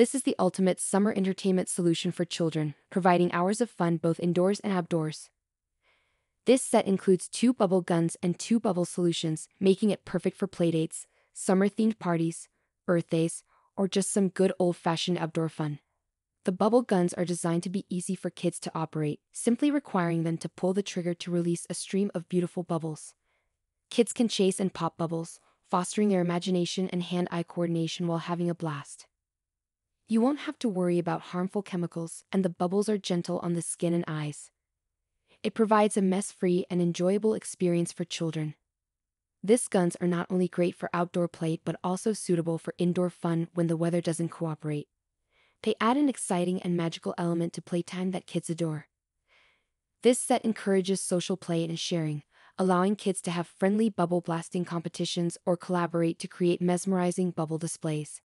This is the ultimate summer entertainment solution for children, providing hours of fun both indoors and outdoors. This set includes two bubble guns and two bubble solutions, making it perfect for playdates, summer-themed parties, birthdays, or just some good old-fashioned outdoor fun. The bubble guns are designed to be easy for kids to operate, simply requiring them to pull the trigger to release a stream of beautiful bubbles. Kids can chase and pop bubbles, fostering their imagination and hand-eye coordination while having a blast. You won't have to worry about harmful chemicals, and the bubbles are gentle on the skin and eyes. It provides a mess-free and enjoyable experience for children. These guns are not only great for outdoor play but also suitable for indoor fun when the weather doesn't cooperate. They add an exciting and magical element to playtime that kids adore. This set encourages social play and sharing, allowing kids to have friendly bubble blasting competitions or collaborate to create mesmerizing bubble displays.